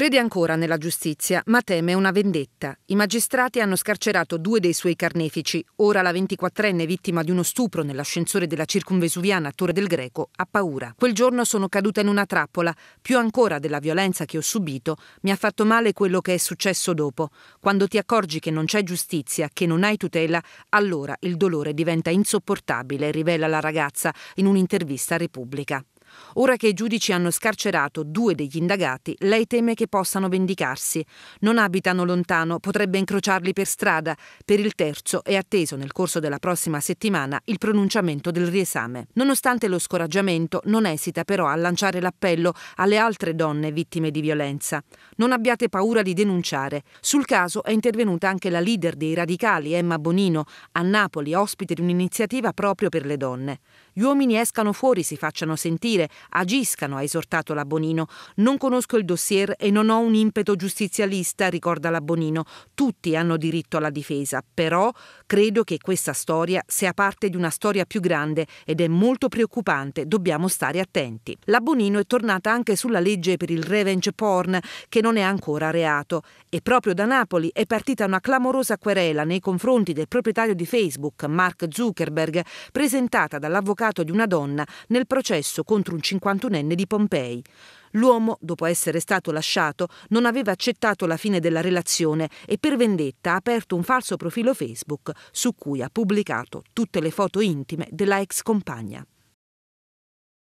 Crede ancora nella giustizia, ma teme una vendetta. I magistrati hanno scarcerato due dei suoi carnefici. Ora la 24enne vittima di uno stupro nell'ascensore della circumvesuviana a Torre del Greco ha paura. Quel giorno sono caduta in una trappola. Più ancora della violenza che ho subito, mi ha fatto male quello che è successo dopo. Quando ti accorgi che non c'è giustizia, che non hai tutela, allora il dolore diventa insopportabile, rivela la ragazza in un'intervista a Repubblica. Ora che i giudici hanno scarcerato due degli indagati, lei teme che possano vendicarsi. Non abitano lontano, potrebbe incrociarli per strada. Per il terzo è atteso nel corso della prossima settimana il pronunciamento del riesame. Nonostante lo scoraggiamento, non esita però a lanciare l'appello alle altre donne vittime di violenza. Non abbiate paura di denunciare. Sul caso è intervenuta anche la leader dei radicali, Emma Bonino, a Napoli, ospite di un'iniziativa proprio per le donne. Gli uomini escano fuori, si facciano sentire, agiscano, ha esortato la Bonino. Non conosco il dossier e non ho un impeto giustizialista, ricorda la Bonino. Tutti hanno diritto alla difesa, però credo che questa storia sia parte di una storia più grande ed è molto preoccupante, dobbiamo stare attenti. La Bonino è tornata anche sulla legge per il revenge porn, che non è ancora reato, e proprio da Napoli è partita una clamorosa querela nei confronti del proprietario di Facebook, Mark Zuckerberg, presentata dall'avvocato di una donna nel processo contro un 51enne di Pompei. L'uomo, dopo essere stato lasciato, non aveva accettato la fine della relazione e per vendetta ha aperto un falso profilo Facebook su cui ha pubblicato tutte le foto intime della ex compagna.